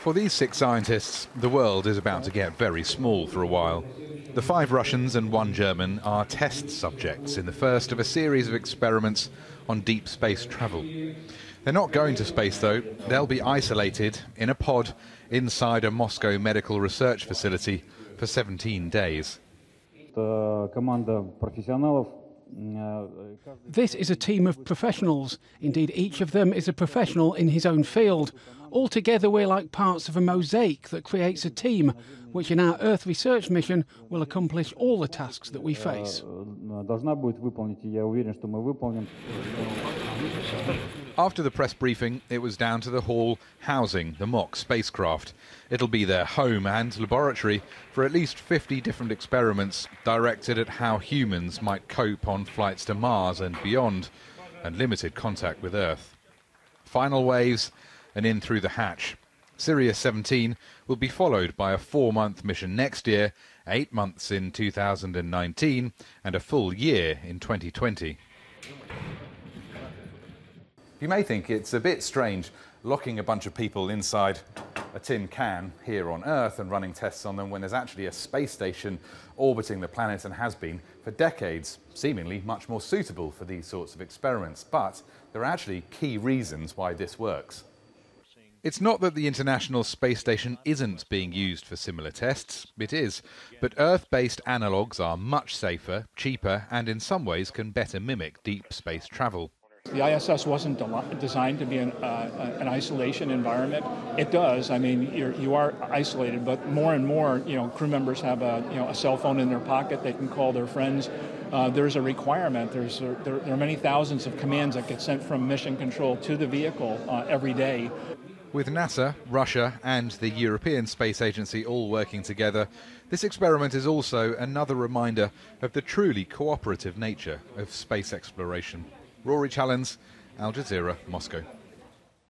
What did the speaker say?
For these six scientists, the world is about to get very small for a while. The five Russians and one German are test subjects in the first of a series of experiments on deep space travel. They're not going to space though, they'll be isolated in a pod inside a Moscow medical research facility for 17 days. This is a team of professionals. Indeed, each of them is a professional in his own field. Altogether, we're like parts of a mosaic that creates a team, which in our Earth research mission will accomplish all the tasks that we face. After the press briefing, it was down to the hall housing the mock spacecraft. It'll be their home and laboratory for at least 50 different experiments directed at how humans might cope on flights to Mars and beyond, and limited contact with Earth. Final waves and in through the hatch. Sirius 17 will be followed by a four month mission next year, eight months in 2019, and a full year in 2020. You may think it's a bit strange locking a bunch of people inside a tin can here on Earth and running tests on them when there's actually a space station orbiting the planet and has been for decades, seemingly much more suitable for these sorts of experiments. But there are actually key reasons why this works. It's not that the International Space Station isn't being used for similar tests, it is. But Earth based analogues are much safer, cheaper, and in some ways can better mimic deep space travel. The ISS wasn't designed to be an, uh, an, isolation environment. It does. I mean, you're, you are isolated, but more and more, you know, crew members have a, you know, a cell phone in their pocket. They can call their friends. Uh, there's a requirement. There's a, there, there, are many thousands of commands that get sent from mission control to the vehicle uh, every day. With NASA, Russia, and the European Space Agency all working together, this experiment is also another reminder of the truly cooperative nature of space exploration. Rory Challands, Al Jazeera, Moscow.